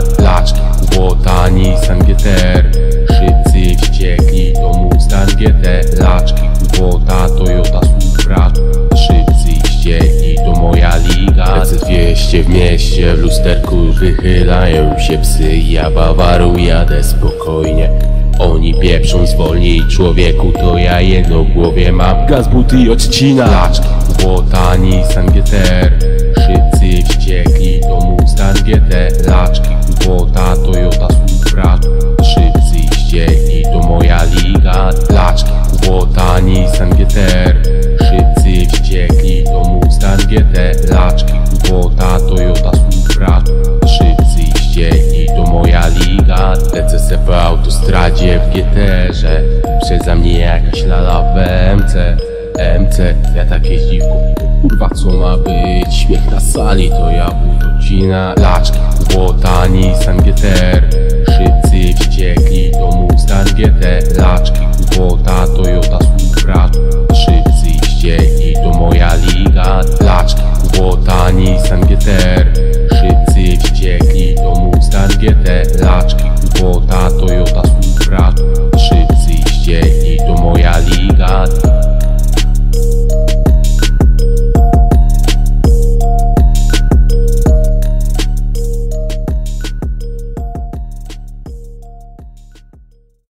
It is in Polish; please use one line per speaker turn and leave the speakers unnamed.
liga Laczki, Kubota, Nissan GTR Szybcy wściekli to Mustang GT Laczki, Kubota, Toyota Supra. Szybcy wściekli to moja liga. C200 w mieście w lusterku wychylają się psy. Ja Bawaru jadę spokojnie. Oni pieprzą zwolnij człowieku to ja jedno w głowie mam. Gaz buty i odcina. Laczki, Kubota, Nissan GTR Szybcy wściekli to Mustang GT Laczki, Kubota, Toyota Supra Szybcy wściekli to moja liga. Laczki, Kubota, Nissan GTR Szybcy wściekli to Mustang GT Laczki, Kubota, Toyota Supra Szybcy wściekli to moja liga. Se po autostradzie w GTR-ze Przeza mnie jakaś lala w MC MC, ja takie dziwko Kurwa co ma być? Śmiech na sali to ja buducina Laczki, złota Nissan GTR Szybcy wściekli to Mustang GT Laczki głupota Toyota współprac Szybcy wściekli to moja liga. Laczki głupota Nissan GTR Szybcy wściekli to Mustang GT Laczki głupota